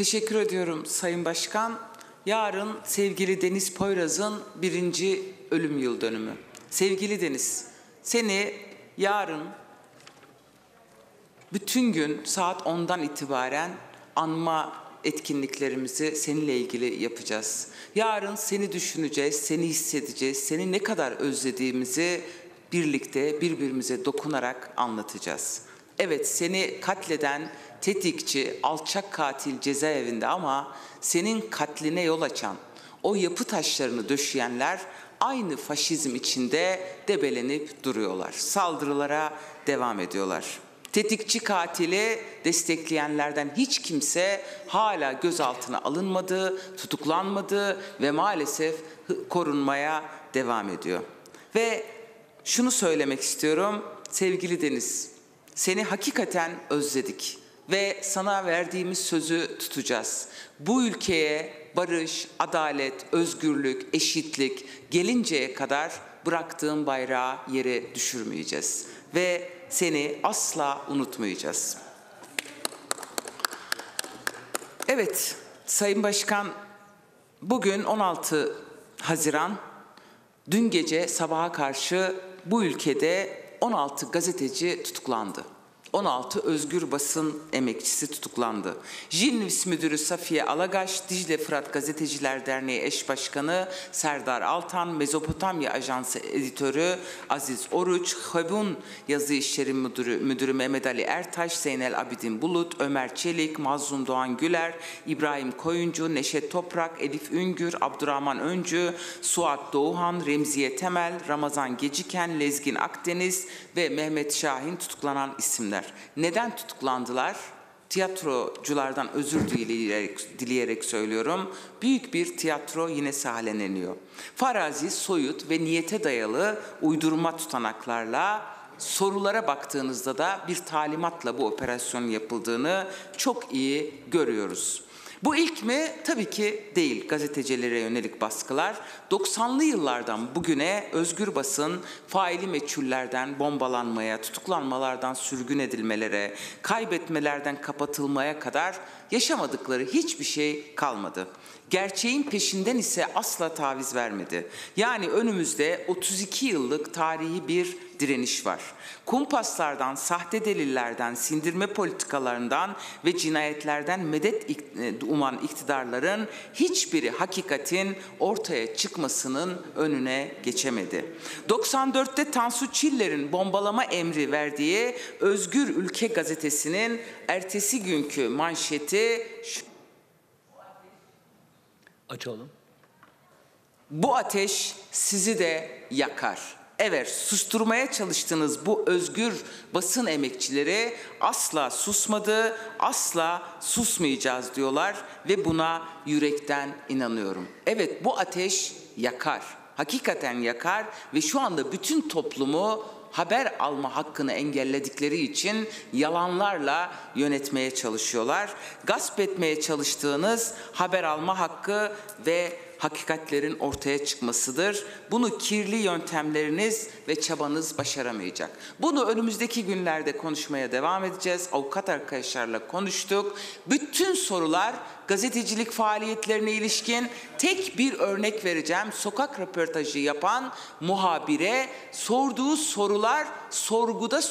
Teşekkür ediyorum Sayın Başkan. Yarın sevgili Deniz Poyraz'ın birinci ölüm yıl dönümü. Sevgili Deniz, seni yarın bütün gün saat 10'dan itibaren anma etkinliklerimizi seninle ilgili yapacağız. Yarın seni düşüneceğiz, seni hissedeceğiz, seni ne kadar özlediğimizi birlikte birbirimize dokunarak anlatacağız. Evet seni katleden tetikçi, alçak katil cezaevinde ama senin katline yol açan, o yapı taşlarını döşeyenler aynı faşizm içinde debelenip duruyorlar. Saldırılara devam ediyorlar. Tetikçi katili destekleyenlerden hiç kimse hala gözaltına alınmadı, tutuklanmadı ve maalesef korunmaya devam ediyor. Ve şunu söylemek istiyorum sevgili Deniz, seni hakikaten özledik ve sana verdiğimiz sözü tutacağız. Bu ülkeye barış, adalet, özgürlük, eşitlik gelinceye kadar bıraktığın bayrağı yere düşürmeyeceğiz ve seni asla unutmayacağız. Evet, Sayın Başkan, bugün 16 Haziran, dün gece sabaha karşı bu ülkede 16 gazeteci tutuklandı. 16 özgür basın emekçisi tutuklandı. Jilnivs Müdürü Safiye Alagaş, Dicle Fırat Gazeteciler Derneği Eş Başkanı Serdar Altan, Mezopotamya Ajansı Editörü Aziz Oruç, Hebun Yazı İşleri Müdürü, Müdürü Mehmet Ali Ertaş, Zeynel Abidin Bulut, Ömer Çelik, Mazlum Doğan Güler, İbrahim Koyuncu, Neşet Toprak, Elif Üngür, Abdurrahman Öncü, Suat Doğuhan, Remziye Temel, Ramazan Geciken, Lezgin Akdeniz ve Mehmet Şahin tutuklanan isimler isimler. Neden tutuklandılar? Tiyatroculardan özür dileyerek, dileyerek söylüyorum. Büyük bir tiyatro yine sahneleniyor. Farazi, soyut ve niyete dayalı uydurma tutanaklarla sorulara baktığınızda da bir talimatla bu operasyonun yapıldığını çok iyi görüyoruz. Bu ilk mi? Tabii ki değil gazetecilere yönelik baskılar. 90'lı yıllardan bugüne özgür basın faili meçhullerden bombalanmaya, tutuklanmalardan sürgün edilmelere, kaybetmelerden kapatılmaya kadar yaşamadıkları hiçbir şey kalmadı. Gerçeğin peşinden ise asla taviz vermedi. Yani önümüzde 32 yıllık tarihi bir direniş var. Kumpaslardan, sahte delillerden, sindirme politikalarından ve cinayetlerden medet e, uman iktidarların hiçbiri hakikatin ortaya çıkmasının önüne geçemedi. 94'te Tansu Çiller'in bombalama emri verdiği Özgür Ülke gazetesinin ertesi günkü manşeti Açalım. Bu ateş sizi de yakar. Evet, susturmaya çalıştığınız bu özgür basın emekçileri asla susmadı, asla susmayacağız diyorlar ve buna yürekten inanıyorum. Evet, bu ateş yakar. Hakikaten yakar ve şu anda bütün toplumu haber alma hakkını engelledikleri için yalanlarla yönetmeye çalışıyorlar. Gasp etmeye çalıştığınız haber alma hakkı ve hakikatlerin ortaya çıkmasıdır. Bunu kirli yöntemleriniz ve çabanız başaramayacak. Bunu önümüzdeki günlerde konuşmaya devam edeceğiz. Avukat arkadaşlarla konuştuk. Bütün sorular gazetecilik faaliyetlerine ilişkin tek bir örnek vereceğim. Sokak röportajı yapan muhabire sorduğu sorular sorguda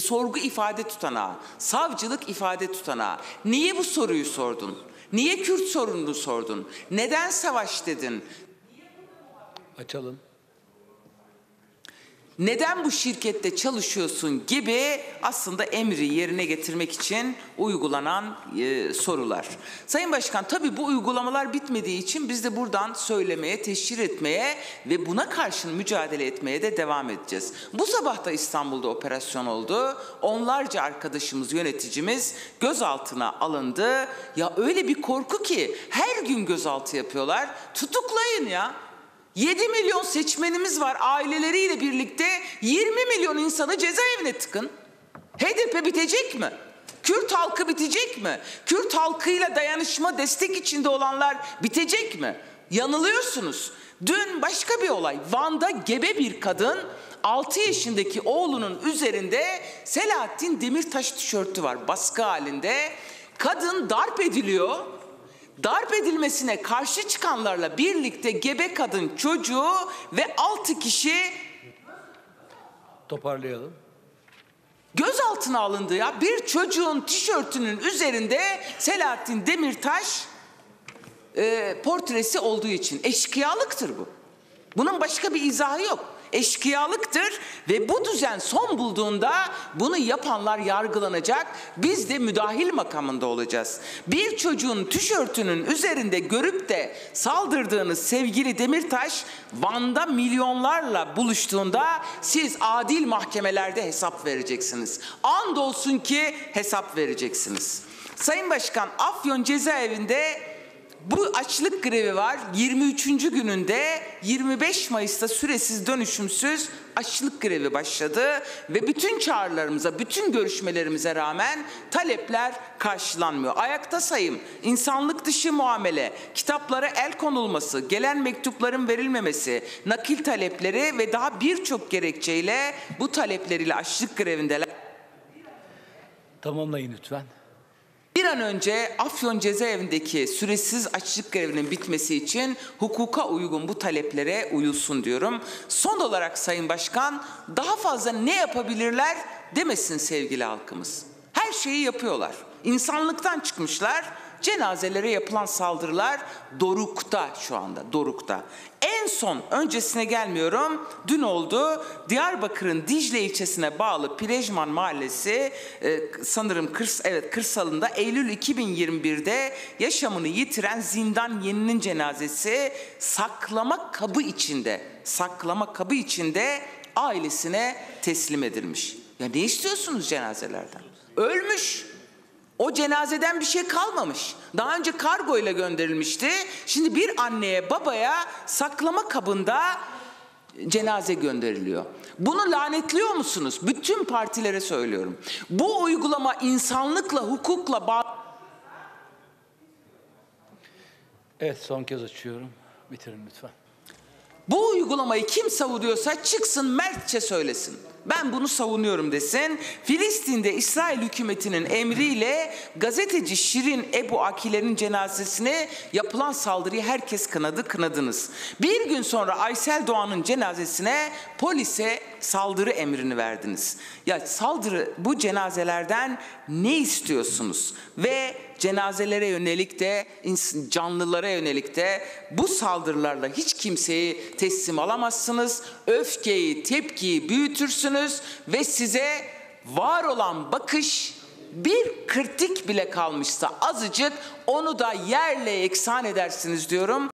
sorgu ifade tutanağı, savcılık ifade tutanağı. Niye bu soruyu sordun? Niye Kürt sorununu sordun? Neden savaş dedin? Açalım neden bu şirkette çalışıyorsun gibi aslında emri yerine getirmek için uygulanan e, sorular. Sayın Başkan tabii bu uygulamalar bitmediği için biz de buradan söylemeye, teşhir etmeye ve buna karşın mücadele etmeye de devam edeceğiz. Bu sabah da İstanbul'da operasyon oldu. Onlarca arkadaşımız, yöneticimiz gözaltına alındı. Ya öyle bir korku ki her gün gözaltı yapıyorlar. Tutuklayın ya. 7 milyon seçmenimiz var aileleriyle birlikte 20 milyon insanı cezaevine tıkın. HDP bitecek mi? Kürt halkı bitecek mi? Kürt halkıyla dayanışma destek içinde olanlar bitecek mi? Yanılıyorsunuz. Dün başka bir olay. Van'da gebe bir kadın 6 yaşındaki oğlunun üzerinde Selahattin Demirtaş tişörtü var baskı halinde. Kadın darp ediliyor darp edilmesine karşı çıkanlarla birlikte gebe kadın çocuğu ve 6 kişi Toparlayalım. gözaltına alındı ya. Bir çocuğun tişörtünün üzerinde Selahattin Demirtaş e, portresi olduğu için eşkıyalıktır bu. Bunun başka bir izahı yok. Eşkıyalıktır ve bu düzen son bulduğunda bunu yapanlar yargılanacak. Biz de müdahil makamında olacağız. Bir çocuğun tişörtünün üzerinde görüp de saldırdığınız sevgili Demirtaş Van'da milyonlarla buluştuğunda siz adil mahkemelerde hesap vereceksiniz. Andolsun ki hesap vereceksiniz. Sayın Başkan Afyon cezaevinde bu açlık grevi var. 23. gününde 25 Mayıs'ta süresiz dönüşümsüz açlık grevi başladı ve bütün çağrılarımıza, bütün görüşmelerimize rağmen talepler karşılanmıyor. Ayakta sayım, insanlık dışı muamele, kitaplara el konulması, gelen mektupların verilmemesi, nakil talepleri ve daha birçok gerekçeyle bu talepleriyle açlık grevindeler. Tamamlayın lütfen. Bir an önce Afyon cezaevindeki süresiz açlık grevinin bitmesi için hukuka uygun bu taleplere uyulsun diyorum. Son olarak Sayın Başkan daha fazla ne yapabilirler demesin sevgili halkımız. Her şeyi yapıyorlar. İnsanlıktan çıkmışlar. Cenazelere yapılan saldırılar dorukta şu anda, dorukta. En son öncesine gelmiyorum. Dün oldu. Diyarbakır'ın Dicle ilçesine bağlı Pilejman Mahallesi e, sanırım kırs evet kırsalında Eylül 2021'de yaşamını yitiren Zindan Yeni'nin cenazesi saklama kabı içinde, saklama kabı içinde ailesine teslim edilmiş. Ya ne istiyorsunuz cenazelerden? Ölmüş. O cenazeden bir şey kalmamış. Daha önce kargo ile gönderilmişti. Şimdi bir anneye babaya saklama kabında cenaze gönderiliyor. Bunu lanetliyor musunuz? Bütün partilere söylüyorum. Bu uygulama insanlıkla, hukukla bağlı. Evet son kez açıyorum. Bitirin lütfen. Bu uygulamayı kim savunuyorsa çıksın mertçe söylesin. Ben bunu savunuyorum desin. Filistin'de İsrail hükümetinin emriyle gazeteci Şirin Ebu Akiler'in cenazesine yapılan saldırıyı herkes kınadı, kınadınız. Bir gün sonra Aysel Doğan'ın cenazesine polise saldırı emrini verdiniz. Ya saldırı bu cenazelerden ne istiyorsunuz? Ve cenazelere yönelik de canlılara yönelik de bu saldırılarla hiç kimseyi teslim alamazsınız. Öfkeyi, tepkiyi büyütürsünüz ve size var olan bakış bir kırtık bile kalmışsa azıcık onu da yerle eksan edersiniz diyorum.